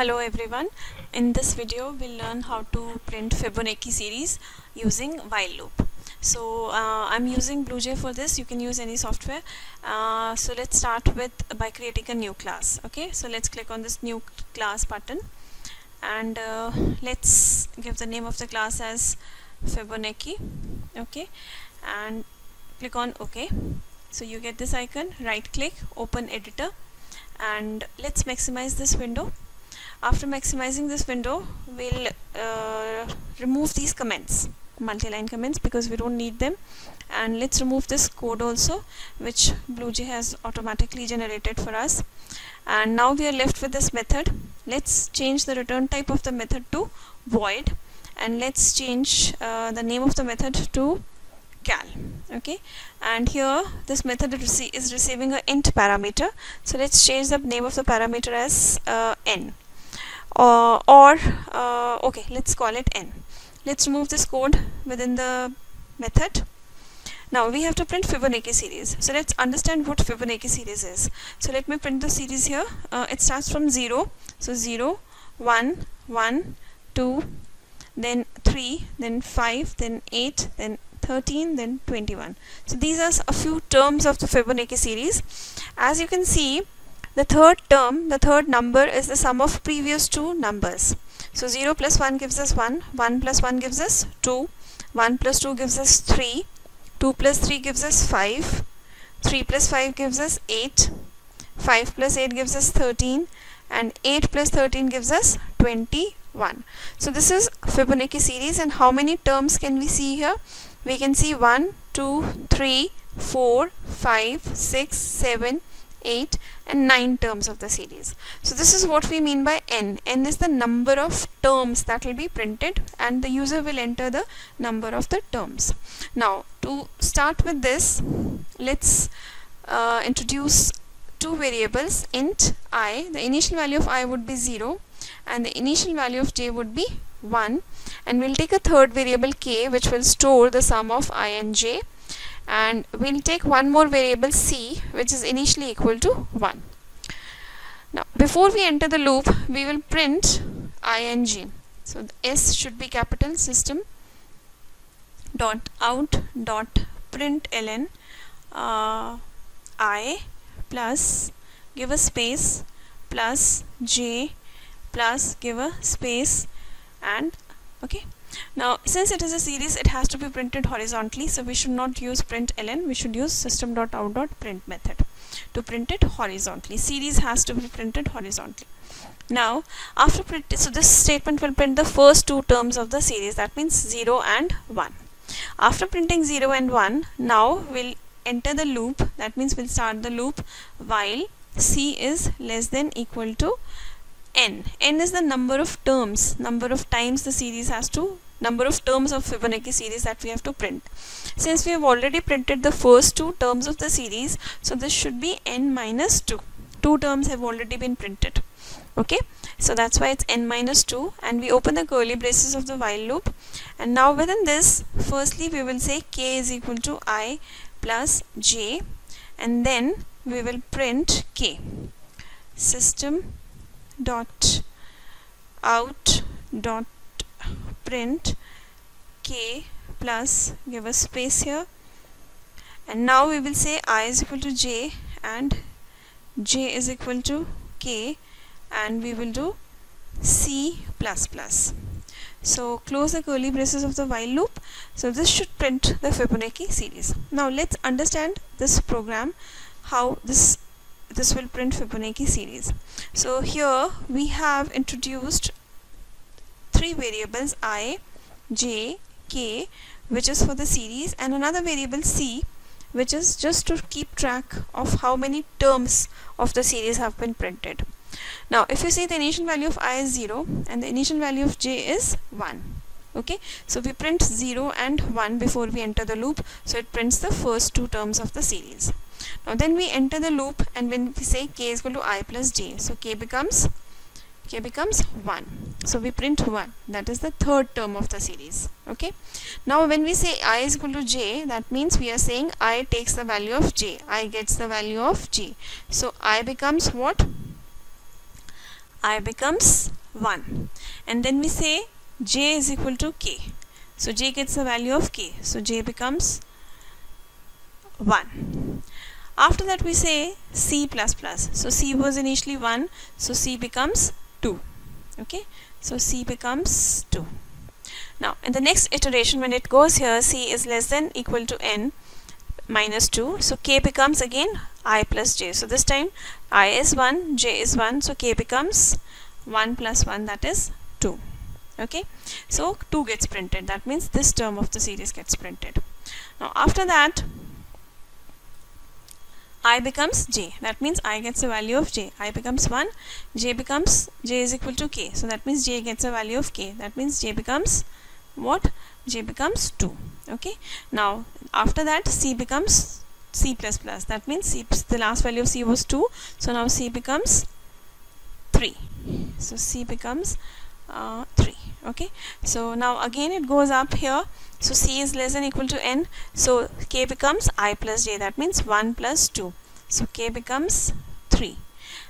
Hello everyone. In this video we'll learn how to print Fibonacci series using while loop. So uh, I'm using BlueJ for this. You can use any software. Uh, so let's start with by creating a new class. Okay. So let's click on this new class button and uh, let's give the name of the class as Fibonacci. Okay. And click on OK. So you get this icon. Right click, open editor and let's maximize this window after maximizing this window we'll uh, remove these comments multi-line comments because we don't need them. And let's remove this code also which BlueJ has automatically generated for us. And now we are left with this method. Let's change the return type of the method to void. And let's change uh, the name of the method to cal okay? And here this method is receiving an int parameter. So let's change the name of the parameter as uh, n uh, or uh, okay let's call it n. Let's remove this code within the method. Now we have to print Fibonacci series. So let's understand what Fibonacci series is. So let me print the series here. Uh, it starts from 0 so 0 1 1 2 then 3 then 5 then 8 then 13 then 21 so these are a few terms of the Fibonacci series. As you can see the third term the third number is the sum of previous two numbers. So 0 plus 1 gives us 1 1 plus 1 gives us 2 1 plus 2 gives us 3 2 plus 3 gives us 5 3 plus 5 gives us 8 5 plus 8 gives us 13 and 8 plus 13 gives us 21 so this is Fibonacci series and how many terms can we see here? We can see 1 2 3 4 5 6 7 8 and 9 terms of the series. So this is what we mean by n. n is the number of terms that will be printed and the user will enter the number of the terms. Now to start with this let's uh, introduce two variables int i. The initial value of i would be 0 and the initial value of j would be 1 and we'll take a third variable k which will store the sum of i and j and we'll take one more variable c which is initially equal to 1 now before we enter the loop we will print ing. So s should be capital system dot out dot print ln uh, i plus give a space plus j plus give a space and okay now since it is a series it has to be printed horizontally so we should not use print ln we should use system.out.print method to print it horizontally. Series has to be printed horizontally. Now after print so this statement will print the first two terms of the series that means 0 and 1 after printing 0 and 1 now we'll enter the loop that means we'll start the loop while c is less than equal to n. n is the number of terms, number of times the series has to, number of terms of Fibonacci series that we have to print. Since we have already printed the first two terms of the series, so this should be n minus 2. Two terms have already been printed. Okay, so that's why it's n minus 2 and we open the curly braces of the while loop and now within this firstly we will say k is equal to i plus j and then we will print k system dot out dot print k plus give a space here. And now we will say i is equal to j and j is equal to k and we will do c plus plus. So close the curly braces of the while loop. So this should print the Fibonacci series. Now let's understand this program how this this will print Fibonacci series. So here we have introduced three variables i j k which is for the series and another variable c which is just to keep track of how many terms of the series have been printed. Now if you see the initial value of i is 0 and the initial value of j is 1 okay? So we print 0 and 1 before we enter the loop so it prints the first two terms of the series now then we enter the loop and when we say k is equal to i plus j so k becomes k becomes 1 so we print 1 that is the third term of the series okay? Now when we say i is equal to j that means we are saying i takes the value of j. I gets the value of j. So i becomes what? I becomes 1 and then we say j is equal to k. So j gets the value of k. So j becomes 1 after that we say c plus plus. So c was initially 1 so c becomes 2 okay? So c becomes 2 now in the next iteration when it goes here c is less than equal to n minus 2 so k becomes again i plus j. So this time i is 1 j is 1 so k becomes 1 plus 1 that is 2 okay? So 2 gets printed. That means this term of the series gets printed. Now after that i becomes j. That means i gets a value of j. I becomes 1 j becomes j is equal to k. So that means j gets a value of k. That means j becomes what? J becomes 2 okay? Now after that c becomes c plus plus. That means c the last value of c was 2 so now c becomes 3 so c becomes uh, 3 okay? So now again it goes up here. So c is less than equal to n. So k becomes i plus j. That means 1 plus 2 so k becomes 3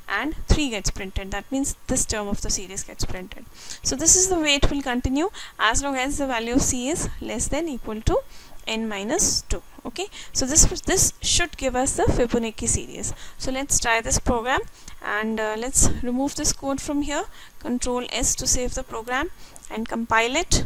and 3 gets printed. That means this term of the series gets printed. So this is the way it will continue as long as the value of c is less than equal to n minus 2 okay? So this this should give us the Fibonacci series. So let's try this program and uh, let's remove this code from here. Control s to save the program and compile it.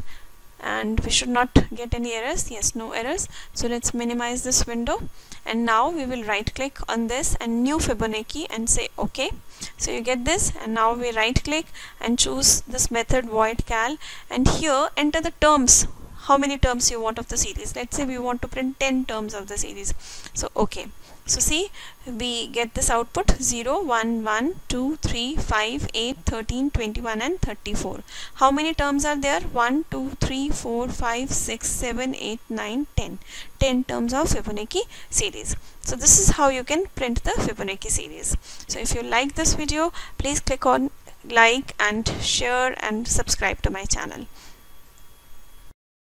And we should not get any errors. Yes no errors. So let's minimize this window. And now we will right click on this and new Fibonacci and say OK so you get this. And now we right click and choose this method void cal. And here enter the terms how many terms you want of the series. Let's say we want to print 10 terms of the series. So okay. So see we get this output 0 1 1 2 3 5 8 13 21 and 34 how many terms are there? 1 2 3 4 5 6 7 8 9 10 10 terms of Fibonacci series. So this is how you can print the Fibonacci series. So if you like this video please click on like and share and subscribe to my channel